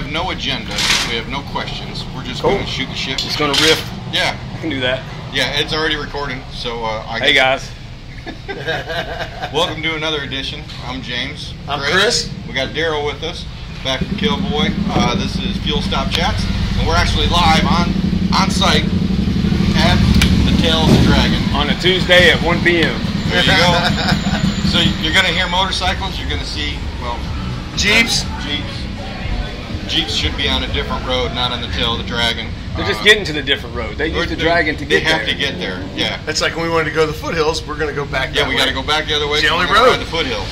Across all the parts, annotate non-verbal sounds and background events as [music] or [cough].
have no agenda. We have no questions. We're just Cool. going to shoot the shit. Just gonna riff. Yeah, I can do that. yeah. It's already recording. So uh, I Hey guys. [laughs] [laughs] Welcome to another edition. I'm James. I'm Chris. We got Darryl with us, back from Killboy. Uh, this is Fuel Stop Chats, and we're actually live on on site at the Tail of the Dragon. On a Tuesday at 1 p.m. There you go. [laughs] so you're going to hear motorcycles. You're going to see well Jeeps. Jeeps. Jeeps should be on a different road, not on the Tail of the Dragon. They're just Uh, getting to the different road. They use the dragon to get there. They have there. to get there. Yeah. That's like when we wanted to go to the foothills. We're going to go back. Yeah, that we got to go back the other way. It's the so only road. the foothills.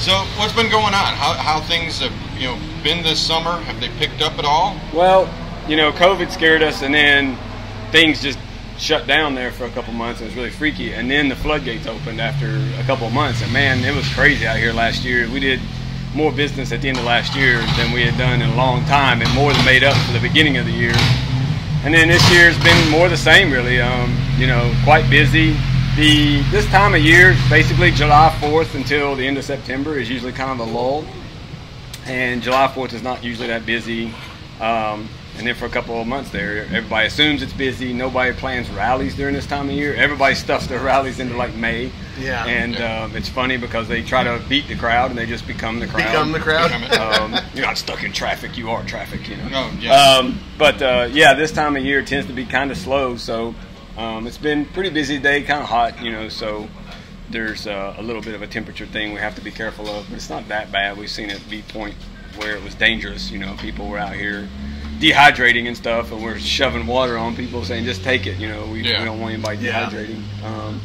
So, what's been going on? How, how things have you know been this summer? Have they picked up at all? Well, you know, COVID scared us, and then things just shut down there for a couple months. It was really freaky, and then the floodgates opened after a couple months. And man, it was crazy out here last year. We did more business at the end of last year than we had done in a long time, and more than made up for the beginning of the year. And then this year's been more the same, really. Um, you know, quite busy. The this time of year, basically July 4th until the end of September, is usually kind of a lull and July 4th is not usually that busy. Um, and then for a couple of months there, everybody assumes it's busy. Nobody plans rallies during this time of year. Everybody stuffs their rallies into like May. Yeah. And Yeah. Um, it's funny because they try to beat the crowd and they just become the crowd. Become the crowd. Um, you're not stuck in traffic. You are traffic. You know. No, yes. Um, but uh, yeah, this time of year tends to be kind of slow. So um, it's been pretty busy day, kind of hot, you know. So there's uh, a little bit of a temperature thing we have to be careful of, but it's not that bad. We've seen it be point where it was dangerous. You know, people were out here dehydrating and stuff, and we're shoving water on people, saying just take it. You know, we, Yeah. we don't want anybody Yeah. dehydrating. Um,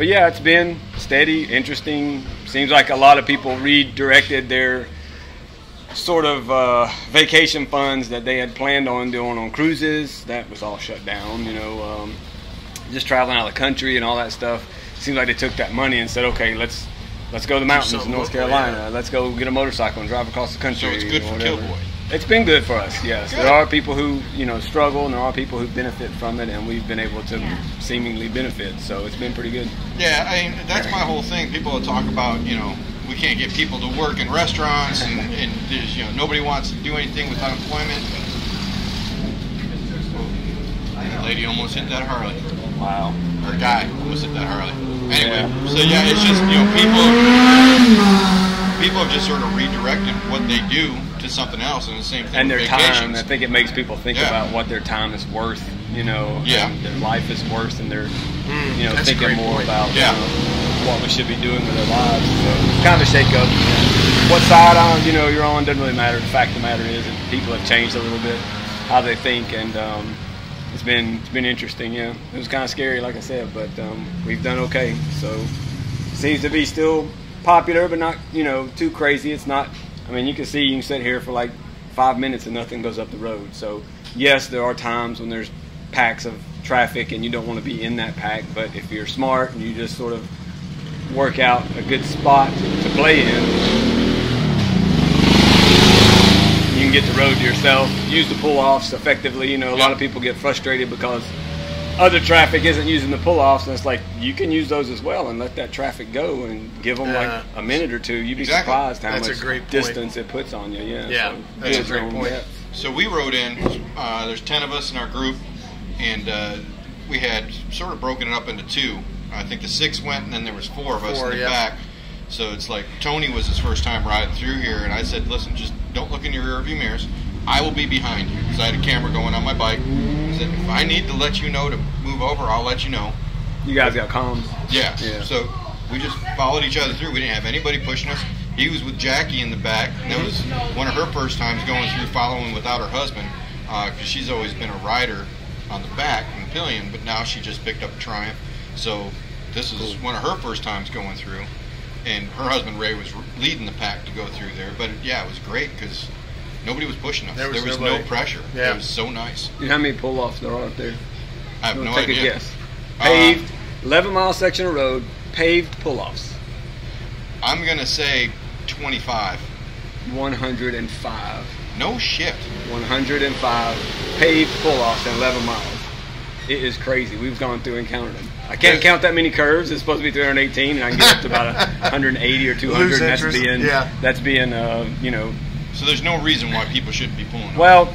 but yeah, it's been steady, interesting. Seems like a lot of people redirected their sort of uh, vacation funds that they had planned on doing on cruises. That was all shut down. You know, um, just traveling out of the country and all that stuff. Seems like they took that money and said, okay, let's let's go to the mountains in North Carolina. Let's go get a motorcycle and drive across the country. So it's good for whatever. Killboy. It's been good for us, yes. Good. There are people who, you know, struggle and there are people who benefit from it and we've been able to seemingly benefit. So it's been pretty good. Yeah, I mean that's my whole thing. People will talk about you know we can't get people to work in restaurants and, and there's you know nobody wants to do anything with unemployment. That lady almost hit that Harley. Wow. Or guy almost hit that Harley. Anyway, Yeah. so yeah, it's just you know people people have just sort of redirected what they do to something else, and the same thing and with their time. I think it makes people think Yeah. about what their time is worth. You know, Yeah. and their life is worth, and they're you know thinking more point. about Yeah. you know, what we should be doing with our lives. So it's kind of a shake up. What side on you know you're on doesn't really matter. The fact of the matter is that people have changed a little bit how they think, and um, it's been it's been interesting. Yeah, it was kind of scary, like I said, but um, we've done okay. So seems to be still popular, but not you know too crazy. It's not. I mean, you can see you can sit here for like five minutes and nothing goes up the road. So yes, there are times when there's packs of traffic and you don't want to be in that pack. But if you're smart and you just sort of work out a good spot to play in, you can get the road to yourself. Use the pull offs effectively. You know, a lot of people get frustrated because other traffic isn't using the pull offs, and it's like you can use those as well and let that traffic go and give them Yeah. like a minute or two. You'd be Exactly. surprised how That's a much great distance it puts on you. Yeah, Yeah, so that's a great point. depth. So we rode in. Uh, there's ten of us in our group, and uh, we had sort of broken it up into two. I think the six went, and then there was four of us Four, in the yeah. back. So it's like Tony was his first time riding through here, and I said, "Listen, just don't look in your rearview mirrors. I will be behind you because I had a camera going on my bike. I if I need to let you know to move over, I'll let you know. You guys got comms. Yeah. Yeah. So we just followed each other through. We didn't have anybody pushing us. He was with Jackie in the back. That was one of her first times going through following without her husband uh, because she's always been a rider on the back in pillion, but now she just picked up a Triumph. So this is one of her first times going through. And her husband Ray was leading the pack to go through there. But yeah, it was great because nobody was pushing us. There There was was, no pressure. Yeah. It was so nice. You know how many pull offs there are up there? I have You no wanna take idea. a guess. Uh, Paved, 11 mile section of road, paved pull offs. I'm gonna say 25. 105. No shit. 105 paved pull offs in 11 miles. It is crazy. We've gone through and counted them. I can't Yeah. count that many curves. It's supposed to be 318, and I can get up to about [laughs] 180 or 200. Lose and that's being Yeah. that's being uh, you know So there's no reason why people shouldn't be pulling. over. Well,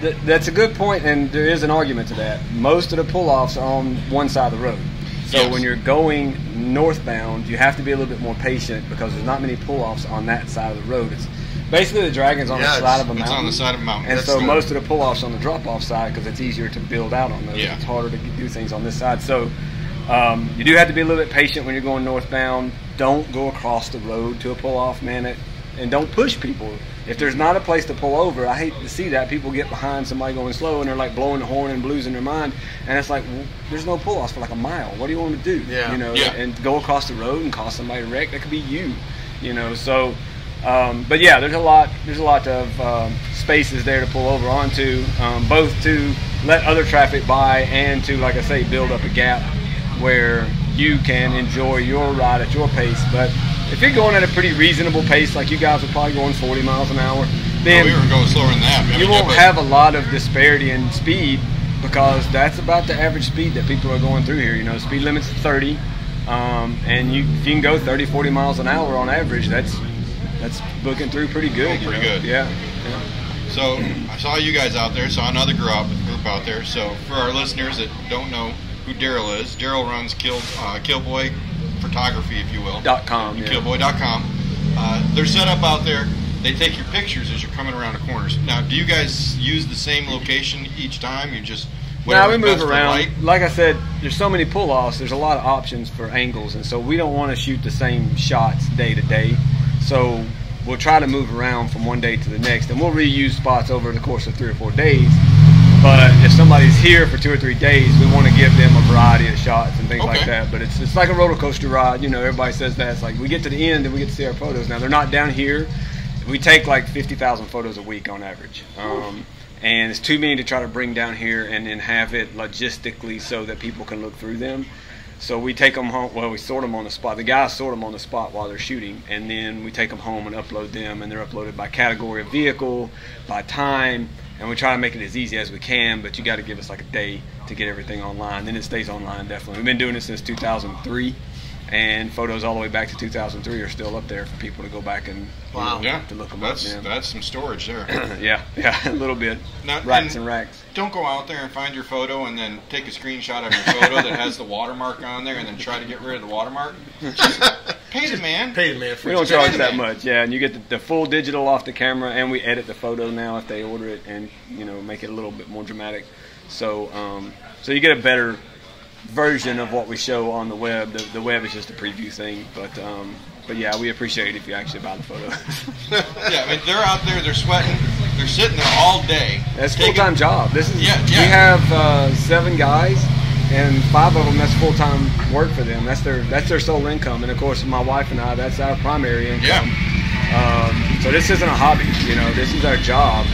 th- that's a good point, and there is an argument to that. Most of the pull-offs are on one side of the road. So Yes. when you're going northbound, you have to be a little bit more patient because there's not many pull-offs on that side of the road. It's basically the dragon's on Yeah, the side of a it's on the side of a mountain. And That's so good. most of the pull-offs on the drop-off side because it's easier to build out on those. Yeah. It's harder to do things on this side. So um, you do have to be a little bit patient when you're going northbound. Don't go across the road to a pull-off, man. It, and don't push people. If there's not a place to pull over, I hate to see that. People get behind somebody going slow and they're like blowing the horn and blues in their mind. And it's like, well, there's no pull-offs for like a mile. What do you want to do? Yeah. You know, Yeah. and go across the road and cause somebody a wreck. That could be you. You know, so. Um, but yeah, there's a lot. There's a lot of um, spaces there to pull over onto, um, both to let other traffic by and to, like I say, build up a gap where you can enjoy your ride at your pace. But if you're going at a pretty reasonable pace, like you guys are probably going 40 miles an hour, Oh, then we were going slower than that. I you won't yeah, have a lot of disparity in speed because that's about the average speed that people are going through here. You know, speed limit's 30, um, and you if you can go 30, 40 miles an hour on average, that's that's booking through pretty good. You pretty know? good. Yeah. yeah. So I saw you guys out there. Saw another group group out there. So for our listeners that don't know who Darryl is, Darryl runs Kill uh, Killboy Photography, if you will. Dot com. Yeah. Killboy.com. Uh, they're set up out there. They take your pictures as you're coming around the corners. Now, do you guys use the same location each time? You just Now we move around. Like I said, there's so many pull offs. There's a lot of options for angles, and so we don't want to shoot the same shots day to day. So we'll try to move around from one day to the next, and we'll reuse spots over the course of three or four days. But if somebody's here for two or three days, we want to give them a variety of shots and things like that. But it's it's like a roller coaster ride. You know, everybody says that. It's like we get to the end and we get to see our photos. Now they're not down here. We take like fifty thousand photos a week on average. Um, and it's too many to try to bring down here and then have it logistically so that people can look through them. So we take them home. Well, we sort them on the spot. The guys sort them on the spot while they're shooting, and then we take them home and upload them. And they're uploaded by category of vehicle, by time, and we try to make it as easy as we can. But you got to give us like a day to get everything online. Then it stays online definitely. We've been doing it since 2003, and photos all the way back to 2003 are still up there for people to go back and Wow. know, Yeah, to look them that's up. that's some storage there. [clears throat] Yeah, yeah, [laughs] a little bit. Now- racks and- and racks. Don't go out there and find your photo and then take a screenshot of your photo that has the watermark on there and then try to get rid of the watermark. Just pay the man. Pay the man for We don't charge time. that much, yeah. And you get the, the full digital off the camera, and we edit the photo now if they order it, and you know make it a little bit more dramatic. So, um, so you get a better version of what we show on the web. The, the web is just a preview thing, but um, but yeah, we appreciate it if you actually buy the photo. [laughs] Yeah, I mean they're out there, they're sweating, they're sitting there all day. That's a full time job. This is Yeah, yeah. we have uh, seven guys, and five of them that's full time work for them. That's their that's their sole income, and of course my wife and I that's our primary income. Um, so this isn't a hobby, you know. This is our job,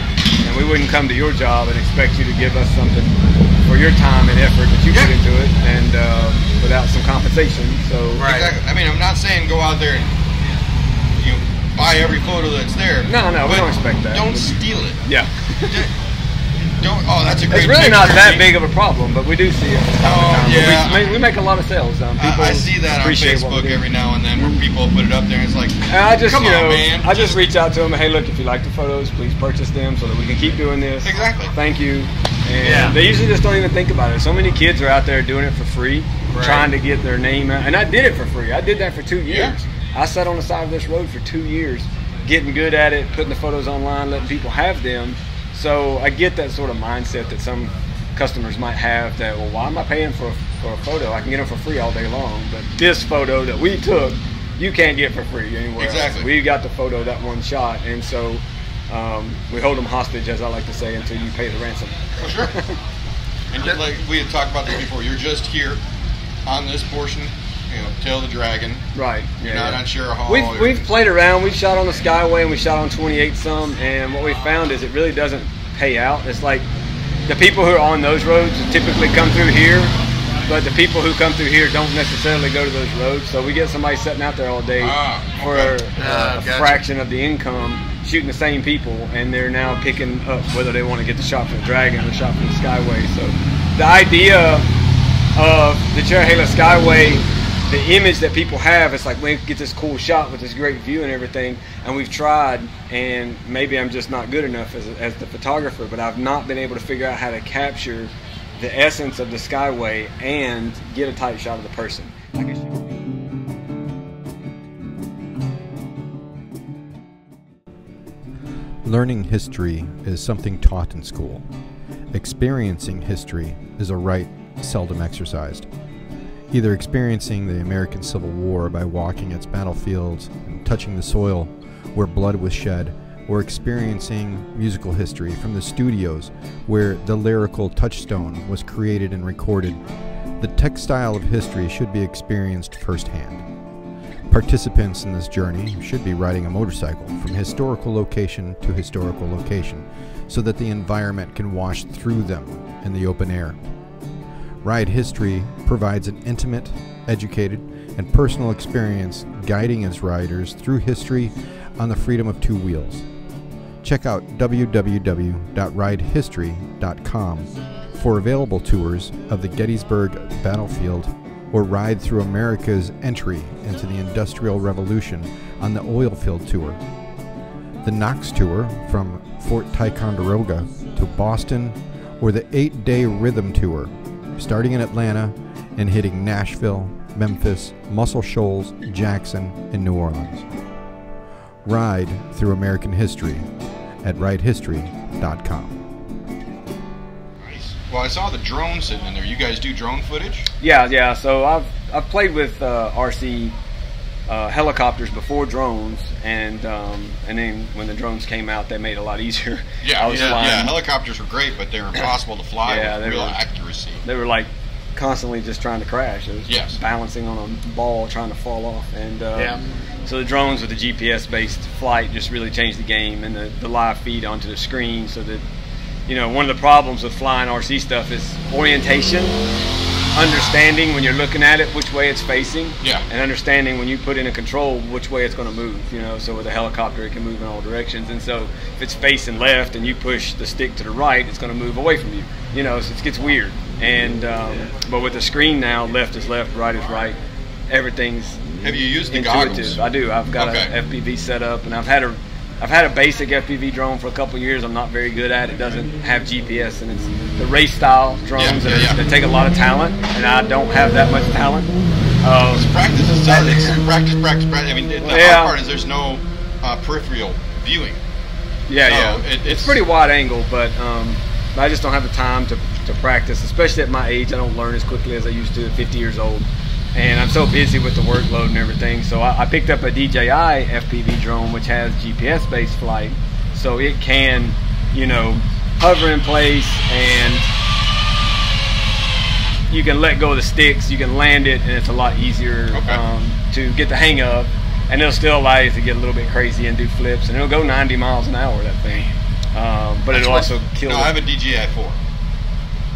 and we wouldn't come to your job and expect you to give us something for your time and effort that you put into it, and uh, without some compensation. So Right. Exactly. I mean, I'm not saying go out there and you know, buy every photo that's there. No, no, we don't expect that. Don't steal it. yeah, [laughs] Don't. Oh, that's a great. it's really not that big of a problem, but we do see it. from time to Oh, time. Yeah. we, we make a lot of sales. Um, people I, I see that on appreciate what we Facebook every now and then where people put it up there and it's like, And I just, come you on, know, man. I just reach out to them. Hey, look, if you like the photos, please purchase them so that we can keep doing this. Exactly. Thank you. And Yeah. they usually just don't even think about it. So many kids are out there doing it for free, Right. trying to get their name out. And I did it for free. I did that for two Yeah. years. I sat on the side of this road for two years, getting good at it, putting the photos online, letting people have them. So I get that sort of mindset that some customers might have that, well, why am I paying for a, for a photo? I can get them for free all day long. But this photo that we took, you can't get for free anywhere. else. Exactly. We got the photo that one shot. And so um, we hold them hostage, as I like to say, until you pay the ransom. For sure. and you- like we had talked about this before, you're just here on this portion, you know, Tail the Dragon. Right. You're yeah, not yeah. on Cherohala. We've, we've played around. We've shot on the Skyway and we shot on 28 some. And what we found is it really doesn't pay out. It's like the people who are on those roads typically come through here, but the people who come through here don't necessarily go to those roads. So we get somebody sitting out there all day Ah, for uh, Ah, a gotcha. fraction of the income, shooting the same people, and they're now picking up whether they want to get the shot from the Dragon or the shot from the Skyway. So the idea of the Cherry Skyway the image that people have, it's like we get this cool shot with this great view and everything, and we've tried, and maybe I'm just not good enough as, as the photographer, but I've not been able to figure out how to capture the essence of the Skyway and get a tight shot of the person. Learning history is something taught in school. Experiencing history is a right seldom exercised. Either experiencing the American Civil War by walking its battlefields and touching the soil where blood was shed, or experiencing musical history from the studios where the lyrical touchstone was created and recorded, the textile of history should be experienced firsthand. Participants in this journey should be riding a motorcycle from historical location to historical location so that the environment can wash through them in the open air. Ride History provides an intimate, educated, and personal experience guiding its riders through history on the freedom of two wheels. Check out www.ridehistory.com for available tours of the Gettysburg battlefield or ride through America's entry into the Industrial Revolution on the Oilfield Tour. The Knox Tour from Fort Ticonderoga to Boston, or the eight day Rhythm Tour, starting in Atlanta and hitting Nashville, Memphis, Muscle Shoals, Jackson, and New Orleans. Ride through American history at ridehistory.com. Well, I saw the drone sitting in there. You guys do drone footage? Yeah, yeah. So I've I've played with uh, RC uh, helicopters before drones, and um, and then when the drones came out, they made it a lot easier. Yeah, [laughs] I was yeah, flying. yeah. Helicopters were great, but they're impossible to fly Yeah, they with real were. accuracy. They were like constantly just trying to crash. It was Yes. balancing on a ball, trying to fall off, and uh, Yeah. so the drones with the GPS-based flight just really changed the game, and the, the live feed onto the screen, so that you know one of the problems with flying RC stuff is orientation, understanding when you're looking at it which way it's facing, Yeah. and understanding when you put in a control which way it's going to move. You know, so with a helicopter it can move in all directions, and so if it's facing left and you push the stick to the right, it's going to move away from you. You know, so it gets weird. And um, but with the screen now, left is left, right is right. Everything's Have you used the intuitive. goggles? I do. I've got Okay. a FPV set up, and I've had a I've had a basic FPV drone for a couple years. I'm not very good at it. Doesn't have GPS, and it's the race style drones Yeah, that, yeah, are, that take a lot of talent, and I don't have that much talent. Um, It's practice. It's, it's practice, practice, practice. I mean, the Yeah. hard part is there's no uh, peripheral viewing. Yeah, yeah. it- it's, it's- pretty wide angle, but um, I just don't have the time to, to practice, especially at my age. I don't learn as quickly as I used to at 50 years old. And I'm so busy with the workload and everything. So I, I picked up a DJI FPV drone, which has GPS based flight. So it can, you know, hover in place and you can let go of the sticks, you can land it, and it's a lot easier Okay. um, to get the hang of. And it'll still allow you to get a little bit crazy and do flips, and it'll go 90 miles an hour, that thing. Um, but it'll That's also kill No, the- I have a DJI 4.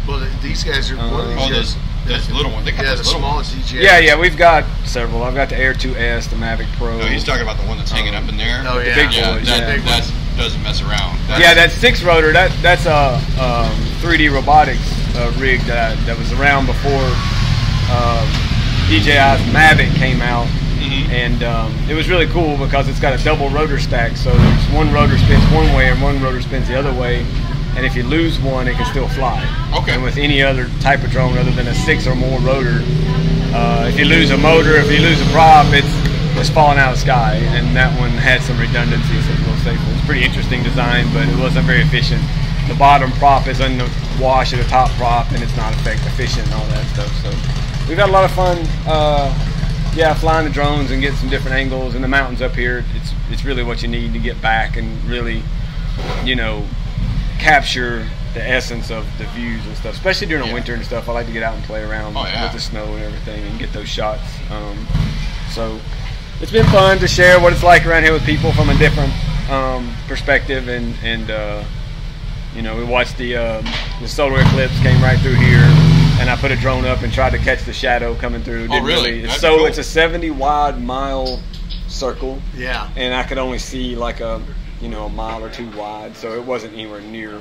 Well, these guys are. one of these Oh, guys, those, those little ones. They got yeah, the little smallest ones. DJI. Yeah, yeah, we've got several. I've got the Air 2S, the Mavic Pro. No, he's talking about the one that's hanging up in there. Oh, yeah. the yeah. big Yeah, boys, that, yeah. that doesn't mess around. That's, yeah, that six rotor. That that's a um, 3D robotics uh, rig that that was around before um, DJI's Mavic came out, Mhm. and um, it was really cool because it's got a double rotor stack. So there's one rotor spins one way and one rotor spins the other way, and if you lose one, it can still fly. Okay. And with any other type of drone other than a six or more rotor, uh, if you lose a motor, if you lose a prop, it's it's falling out of the sky. And that one had some redundancies. So we'll say it's pretty interesting design, but it wasn't very efficient. The bottom prop is in the wash of the top prop, and it's not effect efficient and all that stuff. So we've had a lot of fun. Uh, yeah, flying the drones and getting some different angles in the mountains up here. It's it's really what you need to get back and really, you know, capture the essence of the views and stuff, especially during the Yeah. winter and stuff. I like to get out and play around Oh, yeah. with the snow and everything and get those shots. Um, so it's been fun to share what it's like around here with people from a different um, perspective and and uh, you know we watched the um, the solar eclipse came right through here and I put a drone up and tried to catch the shadow coming through. Oh, Didn't really? it's That'd so cool. it's a 70 wide mile circle Yeah. and I could only see like a you know a mile or two wide, so it wasn't anywhere near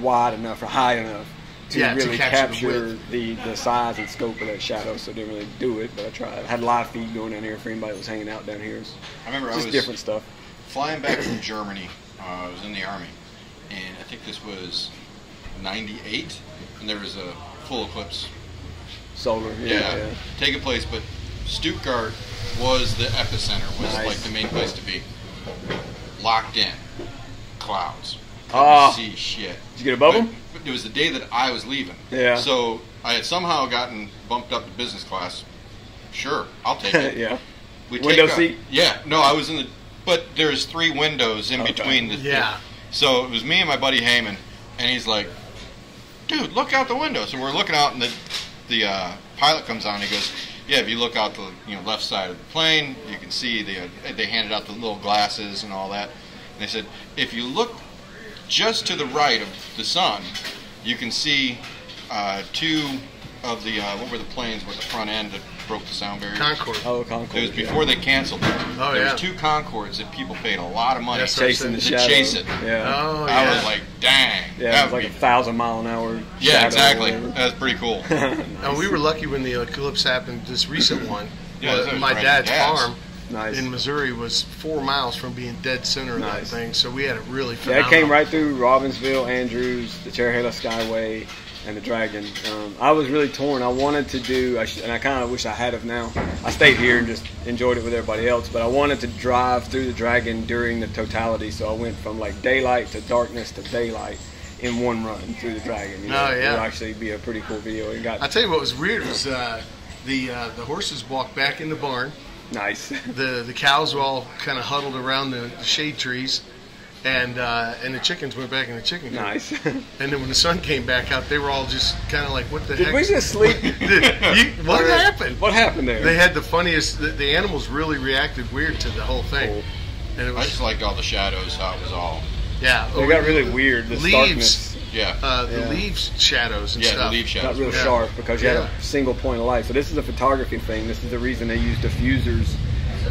wide enough or high enough to Yeah, to really capture the the, the size and scope of that shadow, so I didn't really do it. But I tried. I had live feed going down here for anybody that was hanging out down here. I remember I just was different stuff. flying back from Germany. Uh, I was in the army, and I think this was '98, and there was a full eclipse. Solar, yeah, Yeah, yeah. taking place, but Stuttgart was the epicenter. Was Nice. like the main place to be. Locked in, clouds. Couldn't Ah. see shit. Did you get above But- them? but It was the day that I was leaving. Yeah. So I had somehow gotten bumped up to business class. Sure, I'll take [laughs] it. yeah. We Window take, seat? Yeah, no, I was in the. But there's three windows in Okay. between the. Yeah. So it was me and my buddy Heyman, and he's like, "Dude, look out the window." So we're looking out, and the the uh, pilot comes on. and He goes, "Yeah, if you look out the you know left side of the plane, you can see the. Uh, they handed out the little glasses and all that. And they said, if you look just to the right of the sun, you can see uh, two of the uh, what were the planes with the front end that broke the sound barrier. Concorde. Oh, Concorde. It was before they canceled it. Oh, there yeah. was two Concordes that people paid a lot of money That's to what I'm Chasing the saying. shadow. chase it. Yeah. Oh, I yeah. was like, dang. yeah, that it was would like a thousand mile an hour. yeah, shadow or exactly. whatever. That's pretty cool. [laughs] And we were lucky when the eclipse happened. This recent one, Yeah, uh, that was my dad's gas. farm nice. in Missouri was four miles from being dead center of Nice. that thing. So we had a really Yeah, it came right through Robbinsville, Andrews, the Cherry Skyway, and the Dragon. Um, I was really torn. I wanted to do, and I kind of wish I had of now. I stayed here and just enjoyed it with everybody else, but I wanted to drive through the Dragon during the totality. So I went from like daylight to darkness to daylight in one run through the Dragon. You know, Oh, yeah. it would actually be a pretty cool video. It got I tell you what was weird was uh, the uh, the horses walked back in the barn. Nice. [laughs] The the cows were all kind of huddled around the, the shade trees, and uh, and the chickens went back in the chicken coop. nice. [laughs] And then when the sun came back out, they were all just kind of like, "What the Did heck? we just sleep? [laughs] You- what happened?" What happened there? They had the funniest. The, the animals really reacted weird to the whole thing, Cool. and it I just liked all the shadows. How it was all. yeah. They got really weird. The Leaves. darkness. Yeah. Uh, the Yeah. leaves shadows and yeah, the stuff. leaf got shadows. real Yeah. sharp because you had a single point of light. So this is a photography thing. This is the reason they use diffusers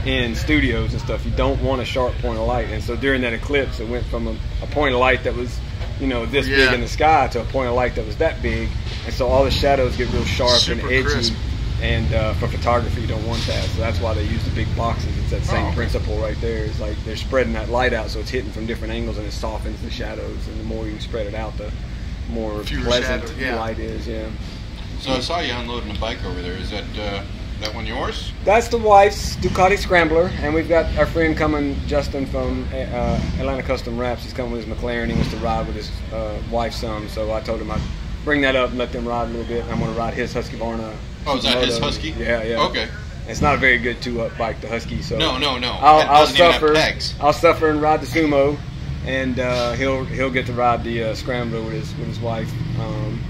in studios and stuff. You don't want a sharp point of light. And so during that eclipse, it went from a, a point of light that was, you know, this big in the sky to a point of light that was that big. And so all the shadows get real sharp Super and edgy. crisp. And uh, for photography, you don't want that. So that's why they use the big boxes. It's that same Oh, okay. principle right there. It's like they're spreading that light out, so it's hitting from different angles and it softens the shadows. And the more you spread it out, the more Fewer pleasant shadows, yeah. light is. Yeah. So I saw you unloading a bike over there. Is that uh, that one yours? That's the wife's Ducati Scrambler, and we've got our friend coming, Justin from uh, Atlanta Custom Wraps. He's coming with his McLaren. He wants to ride with his uh, wife some, so I told him I'd bring that up and let them ride a little bit. I'm going to ride his Husqvarna. Oh, is that his Husky? Yeah, yeah. Okay. It's not a very good two-up bike, the Husky. So No, no, no. I'll, I'll doesn't even have suffer. I'll suffer and ride the sumo, and uh, he'll he'll get to ride the uh, scrambler with his with his wife. Um,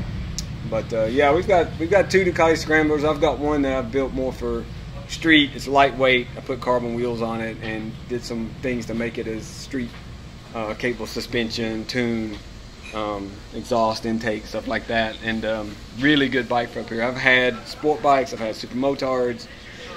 but uh, yeah, we've got we've got two Ducati scramblers. I've got one that I've built more for street. It's lightweight. I put carbon wheels on it and did some things to make it as street uh, capable suspension, tune, um, exhaust intake, stuff like that. And um, really good bike for up here. I've had sport bikes. I've had super motards,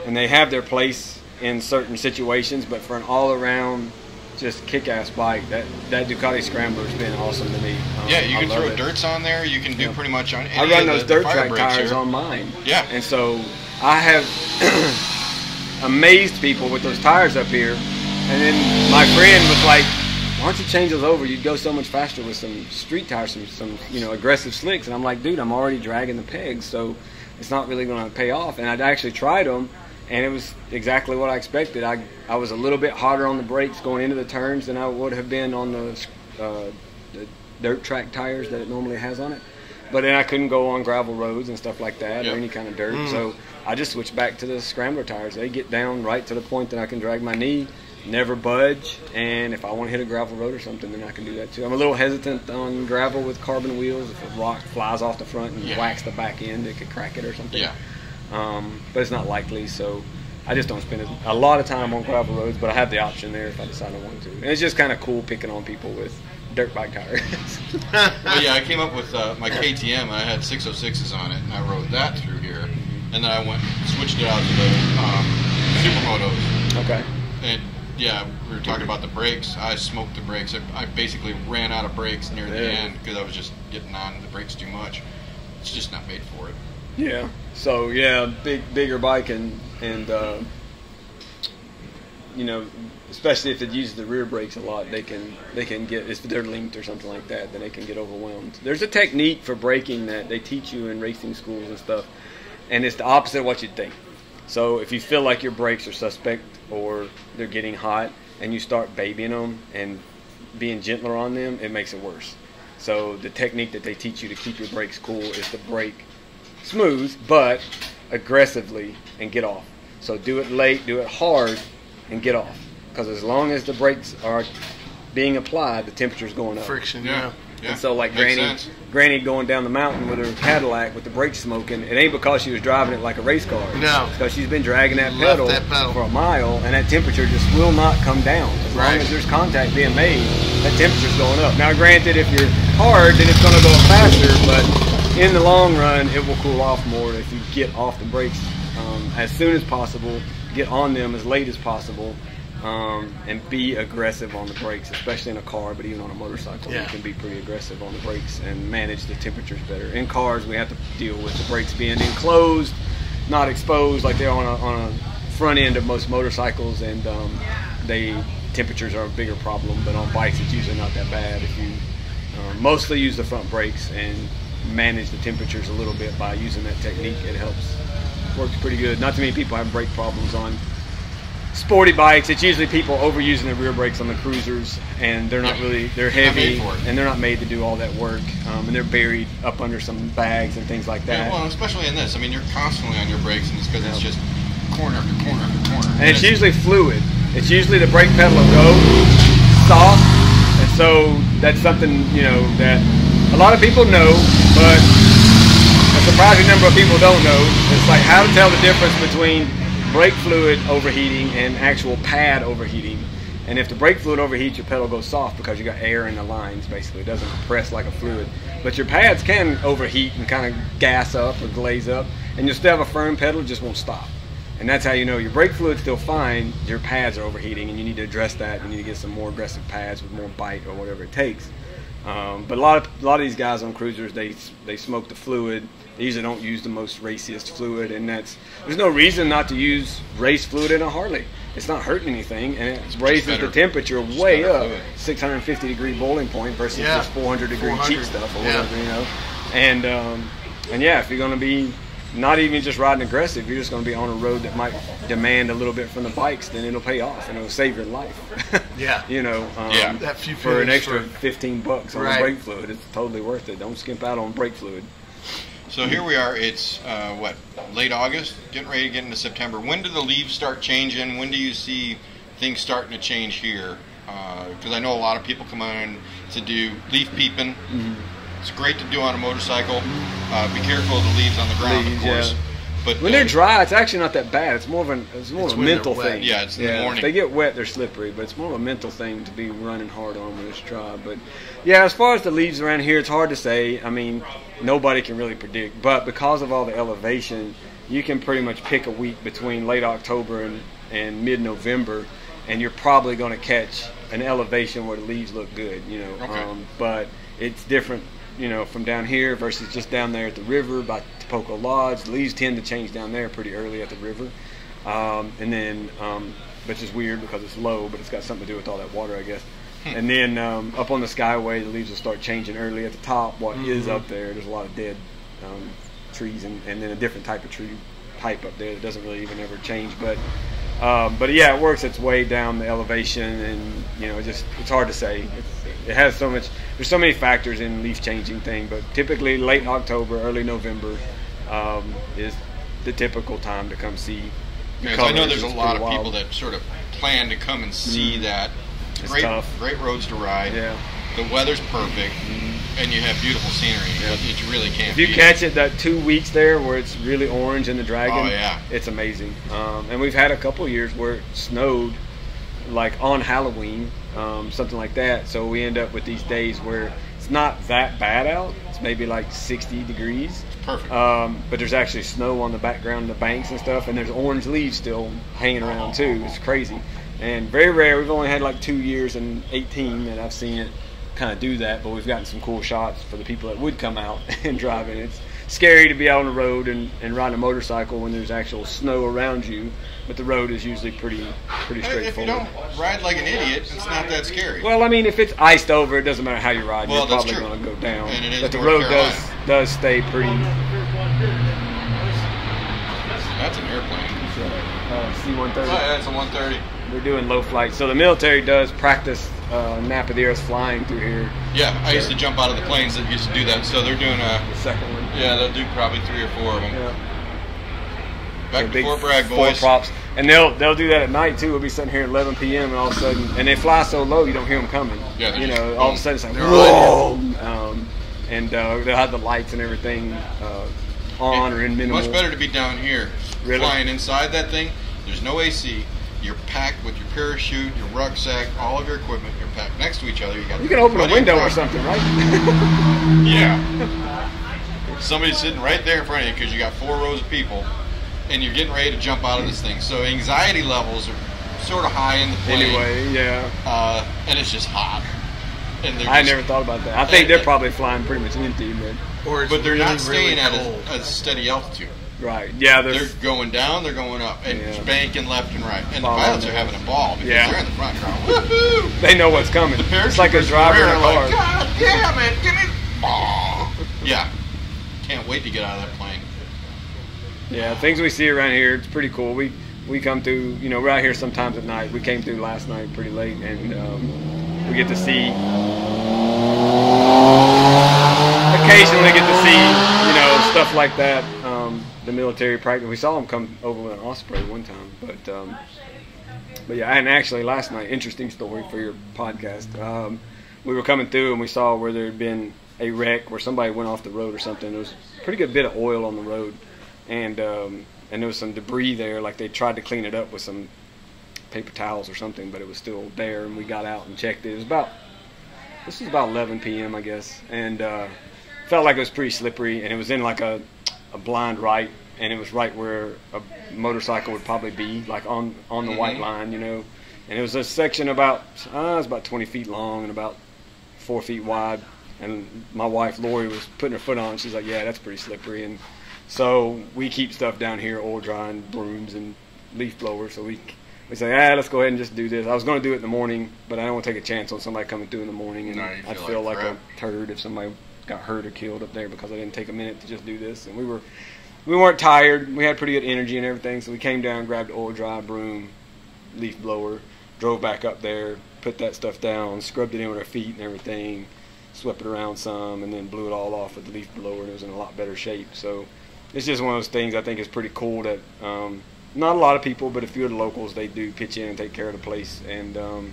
and they have their place in certain situations. But for an all-around just kick-ass bike, that that Ducati Scrambler's been awesome to me. Um, Yeah, you I can throw it. dirts on there. You can do Yeah. pretty much on. Any I run those the, dirt track tires here. on mine. Yeah. And so I have [clears throat] amazed people with those tires up here. And then my friend was like, why don't you change those over? You'd go so much faster with some street tires, some, some you know, aggressive slicks. And I'm like, dude, I'm already dragging the pegs, so it's not really going to pay off. And I'd actually tried them, and it was exactly what I expected. I, I was a little bit harder on the brakes going into the turns than I would have been on the, uh, the dirt track tires that it normally has on it. But then I couldn't go on gravel roads and stuff like that Yep. or any kind of dirt. So I just switched back to the scrambler tires. They get down right to the point that I can drag my knee, never budge. And if I want to hit a gravel road or something, then I can do that too. I'm a little hesitant on gravel with carbon wheels. If a rock flies off the front and Yeah. whacks the back end, it could crack it or something. Yeah. Um, but it's not likely, so I just don't spend a lot of time on gravel roads. But I have the option there if I decide I want to. And it's just kind of cool picking on people with dirt bike tires. [laughs] Well, yeah, I came up with uh, my KTM. and I had 606s on it, and I rode that through here. And then I went switched it out to the um, Supermotos. okay. And yeah, we were talking about the brakes. I smoked the brakes. I, I basically ran out of brakes near the end because I was just getting on the brakes too much. it's just not made for it. Yeah. So yeah, big bigger bike and and uh, you know, especially if it uses the rear brakes a lot, they can they can get if they're linked or something like that, then they can get overwhelmed. There's a technique for braking that they teach you in racing schools and stuff, and it's the opposite of what you'd think. So if you feel like your brakes are suspect or they're getting hot, and you start babying them and being gentler on them, it makes it worse. So the technique that they teach you to keep your brakes cool is to brake smooth but aggressively and get off. So do it late, do it hard, and get off. Because as long as the brakes are being applied, the temperature's going up. Friction, Yeah. Yeah. And so, like Granny, sense. Granny going down the mountain with her Cadillac with the brakes smoking. It ain't because she was driving it like a race car. No. Because she's been dragging that pedal, that pedal. for a mile, and that temperature just will not come down. As long as there's contact being made, that temperature's going up. Now, granted, if you're hard, then it's going to go up faster, but in the long run, it will cool off more if you get off the brakes um, as soon as possible, get on them as late as possible. Um, and be aggressive on the brakes, especially in a car, but even on a motorcycle, Yeah. you can be pretty aggressive on the brakes and manage the temperatures better. In cars, we have to deal with the brakes being enclosed, not exposed like they're on a, on a front end of most motorcycles, and um, they temperatures are a bigger problem. But on bikes, it's usually not that bad if you um, mostly use the front brakes and manage the temperatures a little bit by using that technique. It helps. Works pretty good. Not too many people have brake problems on sporty bikes. It's usually people overusing the rear brakes on the cruisers, and they're not really they're heavy made for it. and they're not made to do all that work, um, and they're buried up under some bags and things like that. Yeah, well, especially in this. I mean, you're constantly on your brakes, and it's because it's just corner after corner after corner. and it's usually fluid. It's usually the brake pedal will go soft, and so that's something you know that a lot of people know, but a surprising number of people don't know. It's like how to tell the difference between brake fluid overheating and actual pad overheating. And if the brake fluid overheats, your pedal goes soft because you got air in the lines. Basically, it doesn't compress like a fluid. But your pads can overheat and kind of gas up or glaze up, and you'll still have a firm pedal, just won't stop. And that's how you know your brake fluid's still fine. Your pads are overheating, and you need to address that. You need to get some more aggressive pads with more bite or whatever it takes. Um, but a lot of a lot of these guys on cruisers, they they smoke the fluid. They usually don't use the most raciest fluid, and that's there's no reason not to use race fluid in a Harley. It's not hurting anything, and it raises the temperature way up, fluid. 650 degree boiling point versus Yeah. just 400 degree cheap stuff or yeah. whatever, you know. And um, and yeah, if you're gonna be not even just riding aggressive, you're just gonna be on a road that might demand a little bit from the bikes, then it'll pay off and it'll save your life. [laughs] Yeah. you know. Um, Yeah. That few for an extra for- 15 bucks on Right. brake fluid, it's totally worth it. Don't skimp out on brake fluid. So here we are. It's uh, what late August, getting ready to get into September. When do the leaves start changing? When do you see things starting to change here? Because I know a lot of people come on to do leaf peeping. Mm-hmm. It's great to do on a motorcycle. Uh, be careful of the leaves on the ground, Leaves, of course. yeah. But When uh, they're dry, it's actually not that bad. It's more of an it's more It's of a mental thing. Yeah, it's in the If morning. they get wet, they're slippery, but it's more of a mental thing to be running hard on when it's dry. But yeah, as far as the leaves around here, it's hard to say. I mean, nobody can really predict, but because of all the elevation, you can pretty much pick a week between late October and, and mid November, and you're probably going to catch an elevation where the leaves look good. You know, Okay. um, but it's different you know, from down here versus just down there at the river by Tapoco Lodge. The leaves tend to change down there pretty early at the river. Um, and then, um, which is weird because it's low, but it's got something to do with all that water, I guess. And then um, up on the skyway, the leaves will start changing early at the top. What is up there, there's a lot of dead um, trees and, and then a different type of tree type up there that doesn't really even ever change. But um, but yeah, it works its way down the elevation, and you know, it just it's hard to say. It's, it has so much. There's so many factors in leaf changing thing, but typically late October, early November um, is the typical time to come see. Yeah, I know there's a lot of pretty people that sort of plan to come and see that. It's great, tough. great roads to ride. Yeah. The weather's perfect, and you have beautiful scenery. It You really can't. If you catch it that two weeks there where it's really orange in the dragon, Oh, yeah. it's amazing. Um, and we've had a couple years where it snowed, like on Halloween, um, something like that. So we end up with these days where it's not that bad out. It's maybe like 60 degrees. Perfect. Um, but there's actually snow on the background, the banks and stuff, and there's orange leaves still hanging around too. It's crazy, and very rare. We've only had like two years in 18 that I've seen it kind of do that, but we've gotten some cool shots for the people that would come out [laughs] and drive it. It's scary to be out on the road and, and riding a motorcycle when there's actual snow around you. But the road is usually pretty pretty straightforward. If you don't ride like an idiot, it's not that scary. Well, I mean, if it's iced over, it doesn't matter how you ride. Well, you're probably going to go down. And it is but the road Carolina. does does stay pretty. That's an airplane. Uh, C-130. Oh, yeah, it's a 130. They're doing low flight. So the military does practice uh, nap of the earth flying through here. Yeah, I used to jump out of the planes that used to do that. So they're doing a, The second one. yeah, they'll do probably three or four of them. Yeah. Back So to Fort Bragg, four boys. props, and they'll they'll do that at night too. We'll be sitting here at 11 p.m. and all of a sudden, and they fly so low you don't hear them coming. Yeah, you know, all of a sudden it's like They're whoa, um, and uh, they'll have the lights and everything uh, on or in minimal. Much better to be down here, Really? flying inside that thing. There's no AC. You're packed with your parachute, your rucksack, all of your equipment. You're packed next to each other. You got You can open a window or something, right? [laughs] Yeah. Somebody's sitting right there in front of you because you got four rows of people, and you're getting ready to jump out of this thing. So anxiety levels are sort of high in the plane. anyway, yeah. uh, and it's just hot. And they're I never thought about that. I think they're probably flying pretty much empty, but Or it's But they're really, not staying really at a, a steady altitude. Right, yeah, They're there's going down, they're going up, and Yeah. spanking left and right. And the Following pilots are having a ball because Yeah. they're in the front going, woohoo! they know what's coming. The It's like a driver in a are car. like, God damn it, give me. Oh. Yeah. Can't wait to get out of that plane. Yeah, things we see around here, it's pretty cool. We we come through, you know, we're out here sometimes at night. We came through last night pretty late, and um, we get to see. Occasionally, get to see, you know, stuff like that. The military practice. We saw them come over with an Osprey one time, but um, but yeah, and actually last night, interesting story for your podcast. Um, we were coming through and we saw where there had been a wreck where somebody went off the road or something. There was a pretty good bit of oil on the road, and um, and there was some debris there. Like they tried to clean it up with some paper towels or something, but it was still there. And we got out and checked it. It was about this was about 11 p.m. I guess, and uh, felt like it was pretty slippery, and it was in like a a blind right, and it was right where a motorcycle would probably be, like on on the white Mhm. line, you know. And it was a section about uh, it was about 20 feet long and about four feet wide. And my wife Lori was putting her foot on. She's like, "Yeah, that's pretty slippery." And so we keep stuff down here, oil drying brooms and leaf blowers. So we we say, "Ah, let's go ahead and just do this." I was going to do it in the morning, but I don't want to take a chance on somebody coming through in the morning, and No, you I'd feel feel like like, a turd if somebody got hurt or killed up there because I didn't take a minute to just do this. And we were we weren't tired. We had pretty good energy and everything, so we came down, grabbed oil dry broom, leaf blower, drove back up there, put that stuff down, scrubbed it in with our feet and everything, swept it around some, and then blew it all off with the leaf blower, and it was in a lot better shape. So it's just one of those things I think is pretty cool that um, not a lot of people, but a few of the locals they do pitch in and take care of the place and um,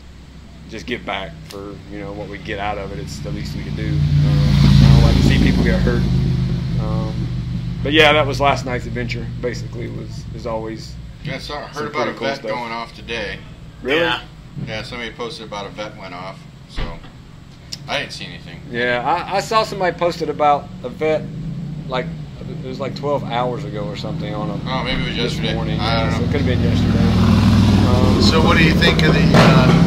just give back for you know what we get out of it. It's the least we can do. Um, I don't like to see people get hurt. Um, but yeah, that was last night's adventure. Basically, was is always Yeah, I saw, Some heard about a cool vet stuff. going off today. really. Yeah. Yeah, somebody posted about a vet went off. So I didn't see anything. Yeah, I, I saw somebody posted about a vet, like it was like 12 hours ago or something on a Oh, maybe it was yesterday. morning. I don't So know. it could have been yesterday. Um, So what do you think of the uh, the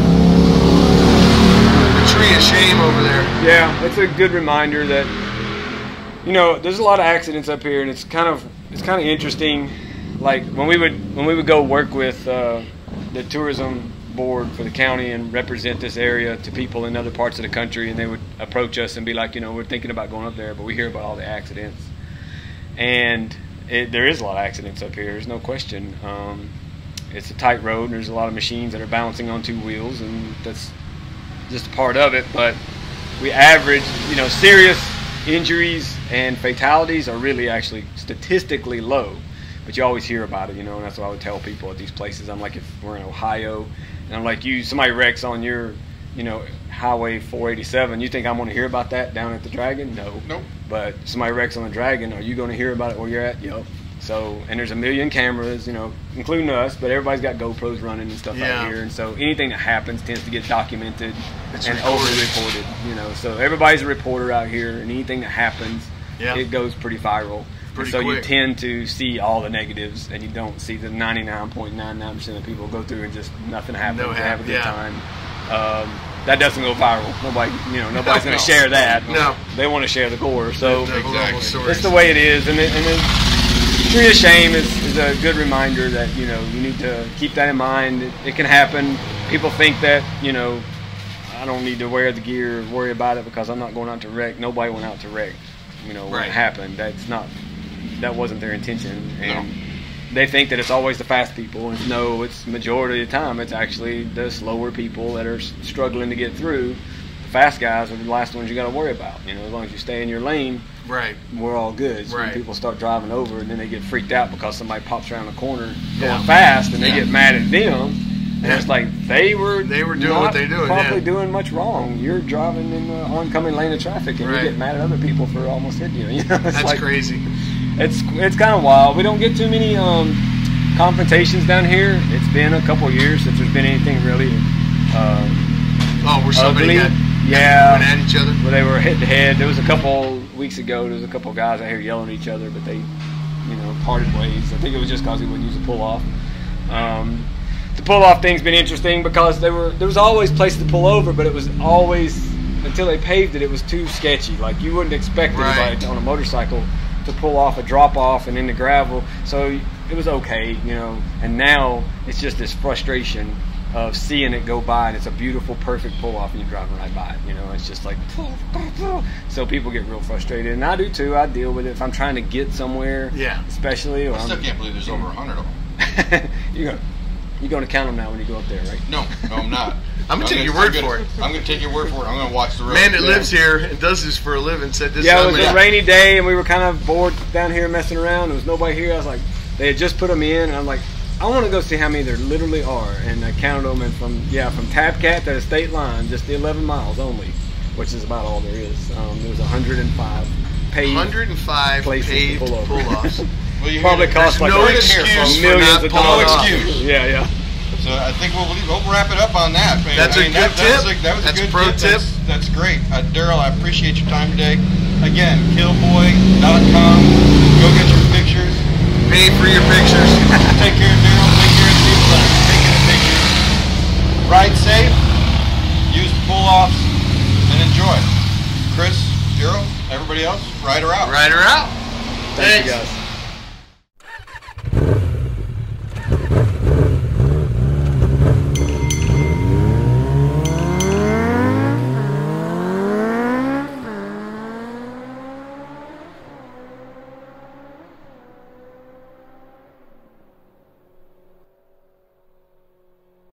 tree shame over there? yeah, it's a good reminder that you know there's a lot of accidents up here, and it's kind of it's kind of interesting. Like when we would when we would go work with uh, the tourism board for the county and represent this area to people in other parts of the country, and they would approach us and be like, you know, we're thinking about going up there, but we hear about all the accidents, and it, there is a lot of accidents up here. There's no question. Um, it's a tight road, and there's a lot of machines that are balancing on two wheels, and that's just a part of it. But we average, you know, serious injuries and fatalities are really actually statistically low. But you always hear about it, you know, and that's what I would tell people at these places. I'm like, if we're in Ohio, and I'm like, you, somebody wrecks on your, you know, Highway 487, you think I'm going to hear about that down at the Dragon? No. Nope. But somebody wrecks on the Dragon, are you going to hear about it where you're at? Yup. So, and there's a million cameras, you know, including us, but everybody's got GoPros running and stuff Yeah. out here. And so anything that happens tends to get documented It's and recorded. over reported, you know. So everybody's a reporter out here, and anything that happens, Yeah. it goes pretty viral. Pretty so you tend to see all the negatives, and you don't see the 99.99% of people go through and just nothing happens. No they have a good yeah. time. Um, that doesn't go viral. Nobody, you know, nobody's [laughs] No. going to share that. No. they want to share the gore. So The Exactly. it's the way it is, and it, and it, tree of shame is, is a good reminder that you know you need to keep that in mind. It, it can happen. People think that you know I don't need to wear the gear, or worry about it because I'm not going out to wreck. Nobody went out to wreck. You know Right. it happened. That's not that wasn't their intention, and they think that it's always the fast people. And no, it's majority of the time it's actually the slower people that are struggling to get through. The fast guys are the last ones you got to worry about. You know, as long as you stay in your lane, Right. we're all good. Right. when people start driving over and then they get freaked out because somebody pops around the corner Yeah. going fast and they Yeah. get mad at them. And Yeah. it's like they were They were doing not what they doing, probably yeah. doing much wrong. You're driving in the oncoming lane of traffic and Right. you get mad at other people for almost hitting you. [laughs] you know, it's That's like, crazy. It's it's kind of wild. We don't get too many um, confrontations down here. It's been a couple years since there's been anything really uh, Oh, where somebody ugly. got yeah, went at each other. where they were head to head. There was a couple weeks ago. There was a couple guys out here yelling at each other, but they, you know, parted ways. I think it was just because he wouldn't use a pull off. Um, the pull off thing's been interesting because there were there was always places to pull over, but it was always until they paved it, it was too sketchy. Like you wouldn't expect Right. anybody on a motorcycle to pull off a drop off and in the gravel. So it was okay, you know. And now it's just this frustration of seeing it go by, and it's a beautiful, perfect pull off, and you're driving right by it. You know, it's just like so people get real frustrated, and I do too. I deal with it if I'm trying to get somewhere, Yeah. especially. Or I still I'm, can't believe there's over a hundred of them. you're gonna you're gonna count them now when you go up there, right? No, no, I'm not. [laughs] I'm gonna take your word I'm for it. I'm gonna take your word for it. I'm gonna watch the road. Man that Yeah. lives here and does this for a living said this. Yeah, it was a rainy day, and we were kind of bored down here messing around. There was nobody here. I was like, they had just put them in, and I'm like, I want to go see how many there literally are. And I counted them, and from yeah, from Tabcat to the state line, just the 11 miles only, which is about all there is. Um, there was 105 paved 105 places to paved pull over. pull-offs. [laughs] Well, you Probably cost like no excuse folks. for millions not of pulling dollars. off. excuse. [laughs] Yeah, yeah. So I think we'll leave, we'll wrap it up on that. Man. That's I a mean, good that, that was tip. a, that was That's a a good pro tip. tip. That's, that's great. Uh, Darryl, I appreciate your time today. Again, killboy.com. Go get your pictures. Pay for your pictures. [laughs] Take care of Darryl. Take care of the people that are taking the pictures. Ride safe. Use pull-offs and enjoy. Chris, Darryl, everybody else, ride her out. Ride her out. Thank you guys.